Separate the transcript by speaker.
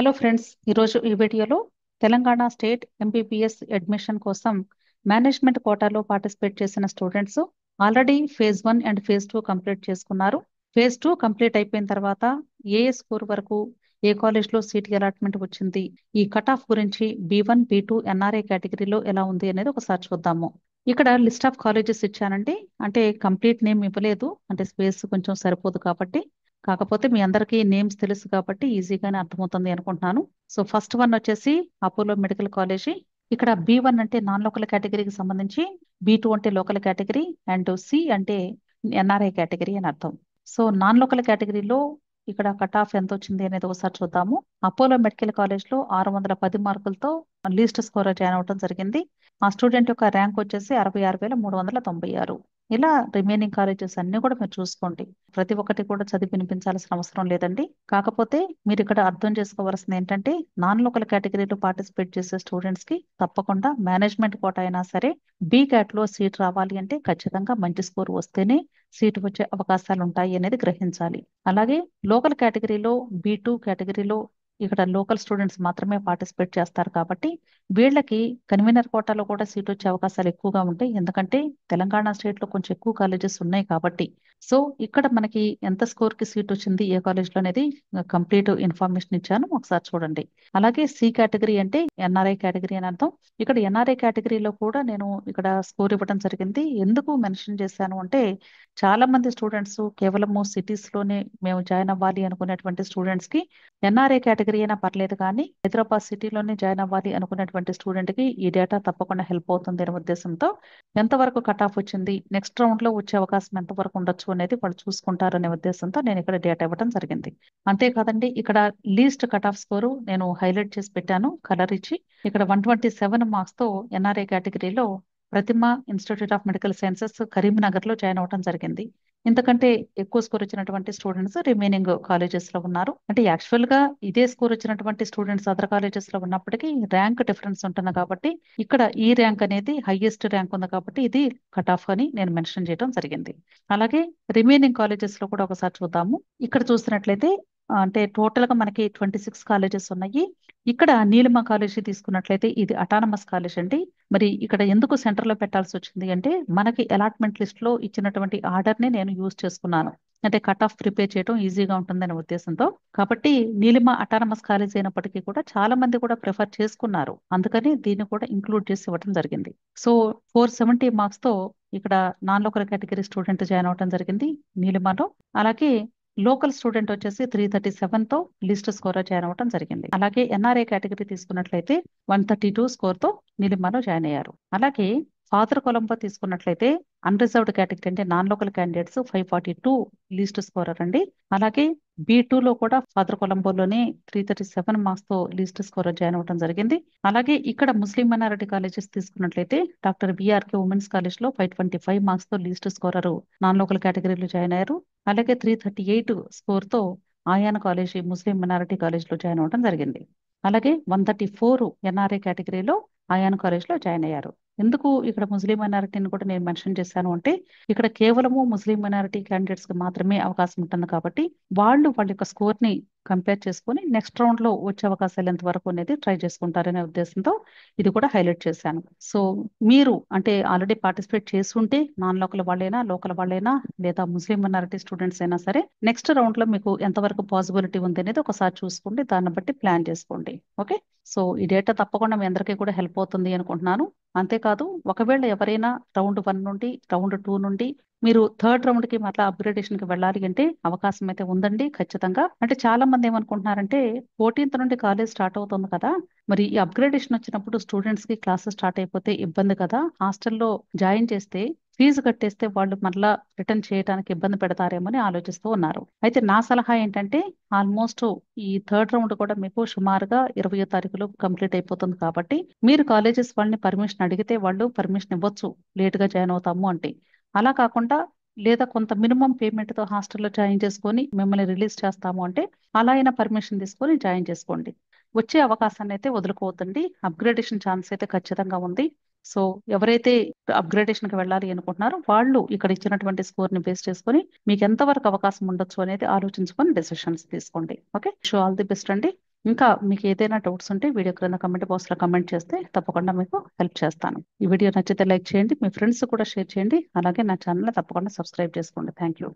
Speaker 1: Hello friends ఈరోజు ఈ వీడియోలో తెలంగాణ స్టేట్ ఎంబీబీఎస్ అడ్మిషన్ కోసం మేనేజ్మెంట్ కోటాలో పార్టిసిపేట్ చేసిన students already phase one and phase two complete చేసుకున్నారు. ఫేజ్ టూ కంప్లీట్ అయిపోయిన తర్వాత ఏ ఏ స్కోర్ వరకు ఏ కాలేజ్లో సీట్ అలాట్మెంట్ వచ్చింది ఈ కట్ ఆఫ్ గురించి B one B two NRI కేటగిరీలో ఎలా ఉంది అనేది ఒకసారి చూద్దాము. ఇక్కడ లిస్ట్ ఆఫ్ కాలేజెస్ ఇచ్చానండి. అంటే కంప్లీట్ నేమ్ ఇవ్వలేదు. అంటే స్పేస్ కొంచెం సరిపోదు కాబట్టి కాకపోతే మీ అందరికీ నేమ్స్ తెలుసు కాబట్టి ఈజీగానే అర్థమవుతుంది అనుకుంటున్నాను. సో ఫస్ట్ వన్ వచ్చేసి అపోలో మెడికల్ కాలేజీ. ఇక్కడ బి వన్ అంటే నాన్ లోకల్ కేటగిరీకి సంబంధించి బి టూ అంటే లోకల్ కేటగిరీ అండ్ సి అంటే ఎన్ఆర్ఐ కేటగిరీ అని అర్థం. సో నాన్ లోకల్ కేటగిరీలో ఇక్కడ కట్ ఆఫ్ ఎంత వచ్చింది అనేది ఒకసారి చూద్దాము. అపోలో మెడికల్ కాలేజ్లో ఆరు వందల పది మార్కులతో లీస్ట్ స్కోర్ జాయిన్ అవడం జరిగింది. ఆ స్టూడెంట్ యొక్క ర్యాంక్ వచ్చేసి అరవై ఆరు వేల మూడు వందల తొంభై ఆరు. ఇలా రిమైనింగ్ కాలేజెస్ అన్ని కూడా మీరు చూసుకోండి. ప్రతి ఒక్కటి కూడా చదివి వినిపించాల్సిన అవసరం లేదండి. కాకపోతే మీరు ఇక్కడ అర్థం చేసుకోవాల్సింది ఏంటంటే నాన్ లోకల్ కేటగిరీలో పార్టిసిపేట్ చేసే స్టూడెంట్స్కి తప్పకుండా మేనేజ్మెంట్ కోట అయినా సరే బీ క్యాట్లో సీట్ రావాలి అంటే ఖచ్చితంగా మంచి స్కోర్ వస్తేనే సీట్ వచ్చే అవకాశాలు ఉంటాయి అనేది గ్రహించాలి. అలాగే లోకల్ కేటగిరీలో బీ టూ కేటగిరీలో ఇక్కడ లోకల్ స్టూడెంట్స్ మాత్రమే పార్టిసిపేట్ చేస్తారు కాబట్టి వీళ్ళకి కన్వీనర్ కోటాలో కూడా సీట్ వచ్చే అవకాశాలు ఎక్కువగా ఉంటాయి. ఎందుకంటే తెలంగాణ స్టేట్లో కొంచెం ఎక్కువ కాలేజెస్ ఉన్నాయి కాబట్టి సో ఇక్కడ మనకి ఎంత స్కోర్కి సీట్ వచ్చింది ఏ కాలేజ్లో అనేది కంప్లీట్ ఇన్ఫర్మేషన్ ఇచ్చాను. ఒకసారి చూడండి. అలాగే సి కేటగిరీ అంటే ఎన్ఆర్ఐ కేటగిరీ అని అర్థం. ఇక్కడ ఎన్ఆర్ఐ కేటగిరీలో కూడా నేను ఇక్కడ స్కోర్ ఇవ్వడం జరిగింది. ఎందుకు మెన్షన్ చేశాను అంటే చాలా మంది స్టూడెంట్స్ కేవలము సిటీస్లోనే మేము జాయిన్ అవ్వాలి అనుకునేటువంటి స్టూడెంట్స్కి ఎన్ఆర్ఐ కేటగిరీ అయినా పర్లేదు కానీ హైదరాబాద్ సిటీలోనే జాయిన్ అవ్వాలి అనుకునేటువంటి స్టూడెంట్కి ఈ డేటా తప్పకుండా హెల్ప్ అవుతుంది అనే ఉద్దేశంతో ఎంతవరకు కట్ ఆఫ్ వచ్చింది నెక్స్ట్ రౌండ్లో వచ్చే అవకాశం ఎంతవరకు ఉండొచ్చు అనేది వాళ్ళు చూసుకుంటారనే ఉద్దేశంతో నేను ఇక్కడ డేటా ఇవ్వడం జరిగింది. అంతేకాదండి ఇక్కడ లీస్ట్ కట్ ఆఫ్ స్కోరు నేను హైలైట్ చేసి పెట్టాను కలర్ ఇచ్చి. ఇక్కడ వన్ ట్వంటీ సెవెన్ మార్క్స్తో ఎన్ఆర్ఐ కేటగిరీలో Prathima institute of medical sciences కరీంనగర్లో జాయిన్ అవ్వడం జరిగింది. ఇంతకంటే ఎక్కువ స్కోర్ వచ్చినటువంటి స్టూడెంట్స్ రిమైనింగ్ కాలేజెస్లో ఉన్నారు. అంటే యాక్చువల్గా ఇదే స్కోర్ వచ్చినటువంటి స్టూడెంట్స్ అదర్ కాలేజెస్లో ఉన్నప్పటికీ ర్యాంక్ డిఫరెన్స్ ఉంటుంది కాబట్టి ఇక్కడ ఈ ర్యాంక్ అనేది హైయెస్ట్ ర్యాంక్ ఉంది కాబట్టి ఇది కట్ ఆఫ్ అని నేను మెన్షన్ చేయడం జరిగింది. అలాగే రిమైనింగ్ కాలేజెస్లో కూడా ఒకసారి చూద్దాము. ఇక్కడ చూసినట్లయితే అంటే టోటల్గా మనకి ట్వంటీ సిక్స్ కాలేజెస్ ఉన్నాయి. ఇక్కడ నీలిమ కాలేజీ తీసుకున్నట్లయితే ఇది అటానమస్ కాలేజ్ అండి. మరి ఇక్కడ ఎందుకు సెంటర్లో పెట్టాల్సి వచ్చింది అంటే మనకి అలాట్మెంట్ లిస్ట్లో ఇచ్చినటువంటి ఆర్డర్ని నేను యూజ్ చేసుకున్నాను. అంటే కట్ ఆఫ్ ప్రిపేర్ చేయడం ఈజీగా ఉంటుందనే ఉద్దేశంతో. కాబట్టి నీలిమ అటానమస్ కాలేజ్ అయినప్పటికీ కూడా చాలా మంది కూడా ప్రిఫర్ చేసుకున్నారు. అందుకని దీన్ని కూడా ఇంక్లూడ్ చేసి ఇవ్వడం జరిగింది. సో ఫోర్ సెవెంటీ మార్క్స్తో ఇక్కడ non local category student join అవడం జరిగింది నీలిమలో. అలాగే లోకల్ స్టూడెంట్ వచ్చేసి త్రీ థర్టీ సెవెన్తో లిస్ట్ స్కోర్ జాయిన్ అవ్వడం జరిగింది. అలాగే ఎన్ఆర్ఏ కేటగిరీ తీసుకున్నట్లయితే వన్ థర్టీ టూ స్కోర్తో నిలిమలో జాయిన్ అయ్యారు. అలాగే ఫాదర్ కొలంబో తీసుకున్నట్లయితే అన్రిజర్వ్డ్ కేటగిరీ అంటే non local candidates five forty two least scorer అండి అలాగే బి లో కూడా ఫాదర్ కొలంబోలోనే త్రీ థర్టీ సెవెన్ మార్క్స్తో లీస్ట్ స్కోరర్ జాయిన్ అవ్వడం జరిగింది. అలాగే ఇక్కడ ముస్లిం మైనారిటీ కాలేజెస్ తీసుకున్నట్లయితే డాక్టర్ బిఆర్కే ఉమెన్స్ కాలేజ్లో ఫైవ్ ట్వంటీ ఫైవ్ మార్క్స్తో లీస్ట్ స్కోరర్ నాన్ లోకల్ కేటగిరీలో జాయిన్ అయ్యారు. అలాగే త్రీ థర్టీ ఎయిట్ స్కోర్తో ఆయాన్ కాలేజీ ముస్లిం మైనారిటీ కాలేజ్లో జాయిన్ అవ్వడం జరిగింది. అలాగే వన్ థర్టీ ఫోర్ ఎన్ఆర్ఏ కేటగిరీలో ఆయాన్ కాలేజ్లో జాయిన్ అయ్యారు. ఎందుకు ఇక్కడ ముస్లిం మైనారిటీని కూడా నేను మెన్షన్ చేశాను అంటే ఇక్కడ కేవలము ముస్లిం మైనారిటీ క్యాండిడేట్స్కి మాత్రమే అవకాశం ఉంటుంది కాబట్టి వాళ్ళు వాళ్ళ యొక్క స్కోర్ని కంపేర్ చేసుకుని నెక్స్ట్ రౌండ్లో వచ్చే అవకాశాలు ఎంతవరకు అనేది ట్రై చేసుకుంటారనే ఉద్దేశంతో ఇది కూడా హైలైట్ చేశాను. సో మీరు అంటే ఆల్రెడీ పార్టిసిపేట్ చేస్తుంటే నాన్ లోకల్ వాళ్ళైనా లోకల్ వాళ్ళైనా లేదా ముస్లిం మైనారిటీ స్టూడెంట్స్ అయినా సరే నెక్స్ట్ రౌండ్లో మీకు ఎంతవరకు పాసిబిలిటీ ఉంది అనేది ఒకసారి చూసుకోండి దాన్ని బట్టి ప్లాన్ చేసుకోండి. ఓకే సో ఈ డేటా తప్పకుండా మీ అందరికీ కూడా హెల్ప్ అవుతుంది అనుకుంటున్నాను. అంతేకాదు ఒకవేళ ఎవరైనా రౌండ్ వన్ నుండి రౌండ్ టూ నుండి మీరు థర్డ్ రౌండ్కి మళ్ళీ అప్గ్రేడేషన్కి వెళ్ళాలి అంటే అవకాశం అయితే ఉందండి ఖచ్చితంగా. అంటే చాలా మంది ఏమనుకుంటున్నారంటే ఫోర్టీన్త్ నుండి కాలేజ్ స్టార్ట్ అవుతుంది కదా మరి ఈ అప్గ్రేడేషన్ వచ్చినప్పుడు స్టూడెంట్స్కి క్లాసెస్ స్టార్ట్ అయిపోతే ఇబ్బంది కదా. హాస్టల్లో జాయిన్ చేస్తే ఫీజు కట్టేస్తే వాళ్ళు మళ్ళా రిటర్న్ చేయడానికి ఇబ్బంది పెడతారేమని ఆలోచిస్తూ ఉన్నారు. అయితే నా సలహా ఏంటంటే ఆల్మోస్ట్ ఈ థర్డ్ రౌండ్ కూడా మీకు సుమారుగా ఇరవయో తారీఖులో కంప్లీట్ అయిపోతుంది కాబట్టి మీరు కాలేజెస్ వాళ్ళని పర్మిషన్ అడిగితే వాళ్ళు పర్మిషన్ ఇవ్వచ్చు లేట్గా జాయిన్ అవుతాము అంటే. అలా కాకుండా లేదా కొంత మినిమం పేమెంట్తో హాస్టల్లో జాయిన్ చేసుకొని మిమ్మల్ని రిలీజ్ చేస్తాము అంటే అలా అయినా పర్మిషన్ తీసుకొని జాయిన్ చేసుకోండి. వచ్చే అవకాశాన్ని అయితే వదులుకోవద్దండి. అప్గ్రేడేషన్ ఛాన్స్ అయితే ఖచ్చితంగా ఉంది. సో ఎవరైతే అప్గ్రేడేషన్కి వెళ్ళాలి అనుకుంటున్నారో వాళ్ళు ఇక్కడ ఇచ్చినటువంటి స్కోర్ని బేస్ చేసుకొని మీకు ఎంతవరకు అవకాశం ఉండొచ్చు అనేది ఆలోచించుకొని డెసిషన్స్ తీసుకోండి. Okay? So all the best అండి. ఇంకా మీకు ఏదైనా డౌట్స్ ఉంటే వీడియో క్రింద కమెంట్ బాక్స్లో కమెంట్ చేస్తే తప్పకుండా మీకు హెల్ప్ చేస్తాను. ఈ వీడియో నచ్చితే లైక్ చేయండి మీ ఫ్రెండ్స్ కూడా షేర్ చేయండి. అలాగే నా ఛానల్ తప్పకుండా సబ్స్క్రైబ్ చేసుకోండి. Thank you